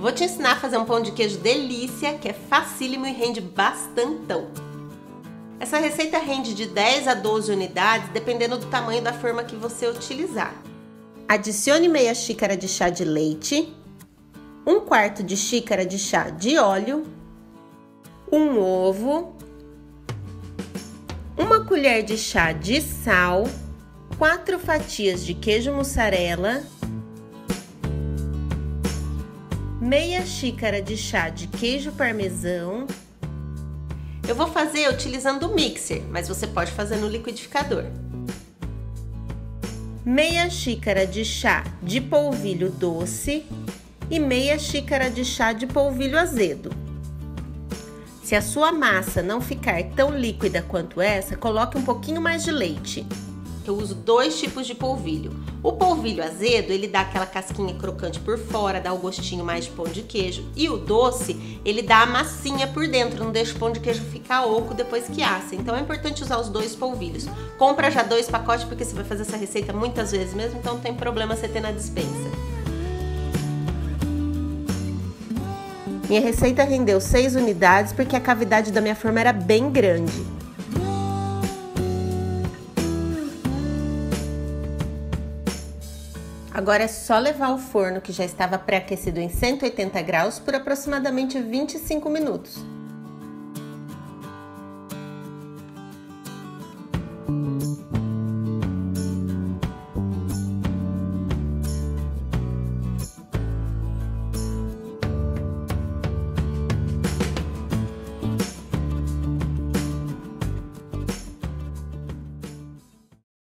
Vou te ensinar a fazer um pão de queijo delícia, que é facílimo e rende bastantão. Essa receita rende de 10 a 12 unidades, dependendo do tamanho da forma que você utilizar. Adicione meia xícara de chá de leite, um quarto de xícara de chá de óleo, um ovo, uma colher de chá de sal, quatro fatias de queijo mussarela, meia xícara de chá de queijo parmesão. Eu vou fazer utilizando o mixer, mas você pode fazer no liquidificador. Meia xícara de chá de polvilho doce e meia xícara de chá de polvilho azedo. Se a sua massa não ficar tão líquida quanto essa, coloque um pouquinho mais de leite. Eu uso dois tipos de polvilho. O polvilho azedo, ele dá aquela casquinha crocante por fora, dá o gostinho mais de pão de queijo. E o doce, ele dá a massinha por dentro, não deixa o pão de queijo ficar oco depois que assa. Então é importante usar os dois polvilhos. Compra já dois pacotes, porque você vai fazer essa receita muitas vezes mesmo, então não tem problema você ter na dispensa. Minha receita rendeu 6 unidades porque a cavidade da minha forma era bem grande. Agora é só levar ao forno que já estava pré-aquecido em 180 graus por aproximadamente 25 minutos.